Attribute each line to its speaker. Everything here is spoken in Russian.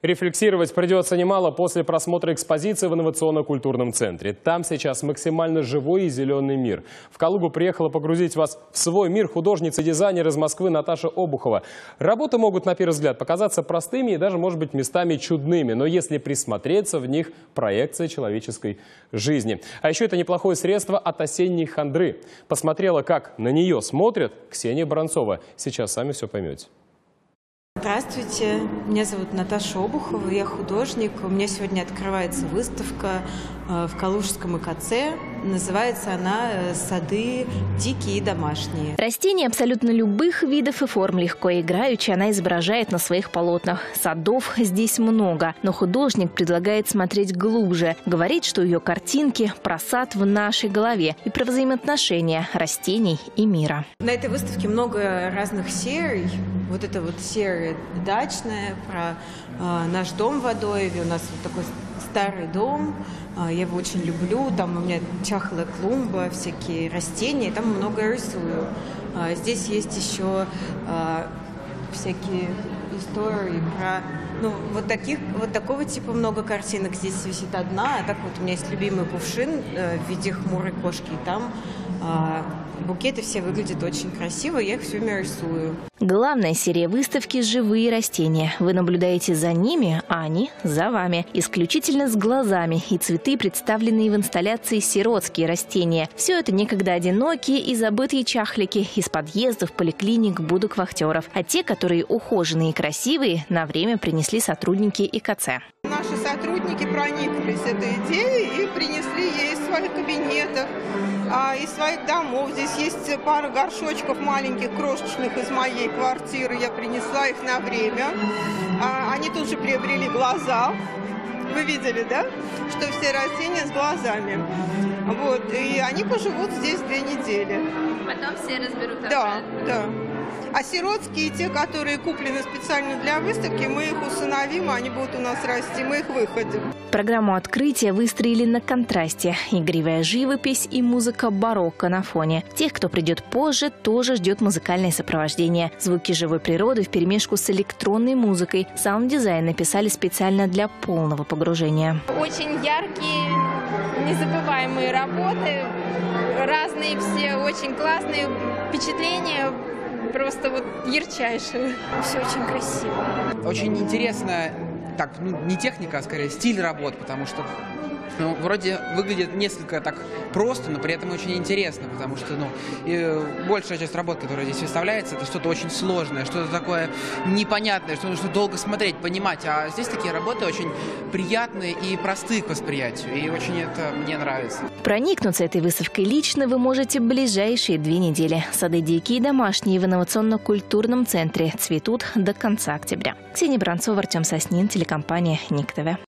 Speaker 1: Рефлексировать придется немало после просмотра экспозиции в инновационно-культурном центре. Там сейчас максимально живой и зеленый мир. В Калугу приехала погрузить вас в свой мир художница и дизайнер из Москвы Наташа Обухова. Работы могут на первый взгляд показаться простыми и даже, может быть, местами чудными. Но если присмотреться, в них проекция человеческой жизни. А еще это неплохое средство от осенней хандры. Посмотрела, как на нее смотрят Ксения Баранцова. Сейчас сами все поймете.
Speaker 2: Здравствуйте, меня зовут Наташа Обухова, я художник. У меня сегодня открывается выставка э, в Калужском ИКЦ. Называется она э, «Сады дикие и домашние».
Speaker 3: Растения абсолютно любых видов и форм легко играючи она изображает на своих полотнах. Садов здесь много, но художник предлагает смотреть глубже. Говорит, что ее картинки – про сад в нашей голове и про взаимоотношения растений и мира.
Speaker 2: На этой выставке много разных серий. Вот это вот серия дачная, про э, наш дом в Адоеве. У нас вот такой старый дом, э, я его очень люблю. Там у меня чахлая клумба, всякие растения, там много рисую. Э, здесь есть еще э, всякие истории про ну, вот таких, вот такого типа много картинок. Здесь висит одна, а так вот у меня есть любимый кувшин э, в виде хмурой кошки, и там э, букеты все выглядят очень красиво, я их все время рисую.
Speaker 3: Главная серия выставки – живые растения. Вы наблюдаете за ними, а они – за вами. Исключительно с глазами. И цветы, представленные в инсталляции «Сиротские растения». Все это некогда одинокие и забытые чахлики из подъездов, поликлиник, будок вахтеров. А те, которые ухоженные и красивые, на время принесли сотрудники ИКЦ.
Speaker 4: Наши сотрудники прониклись этой идеей и принесли ей из своих кабинетов, а, из своих домов. Здесь есть пара горшочков маленьких, крошечных из моей квартиры. Я принесла их на время. А, они тут же приобрели глаза. Вы видели, да? Что все растения с глазами. Вот. И они поживут здесь две недели.
Speaker 5: Потом все разберут
Speaker 4: Да,
Speaker 5: обратно.
Speaker 4: да. А сиротские, те, которые куплены специально для выставки, мы их усыновим, они будут у нас расти, мы их выходим.
Speaker 3: Программу открытия выстроили на контрасте. Игривая живопись и музыка барокко на фоне. Тех, кто придет позже, тоже ждет музыкальное сопровождение. Звуки живой природы вперемешку с электронной музыкой. Саунд-дизайн написали специально для полного погружения.
Speaker 5: Очень яркие, незабываемые работы. Разные все, очень классные впечатления. Просто вот ярчайшие. Все очень красиво.
Speaker 6: Очень интересно, так, ну, не техника, а скорее стиль работ, потому что ну, вроде выглядит несколько так просто, но при этом очень интересно, потому что, ну, и большая часть работ, которая здесь выставляется, это что-то очень сложное, что-то такое непонятное, что нужно долго смотреть, понимать. А здесь такие работы очень приятные и простые к восприятию, и очень это мне нравится.
Speaker 3: Проникнуться этой выставкой лично вы можете в ближайшие две недели. Сады дикие и домашние в инновационно-культурном центре цветут до конца октября. Ксения Бранцова, Артем Соснин, телекомпания «Ник ТВ».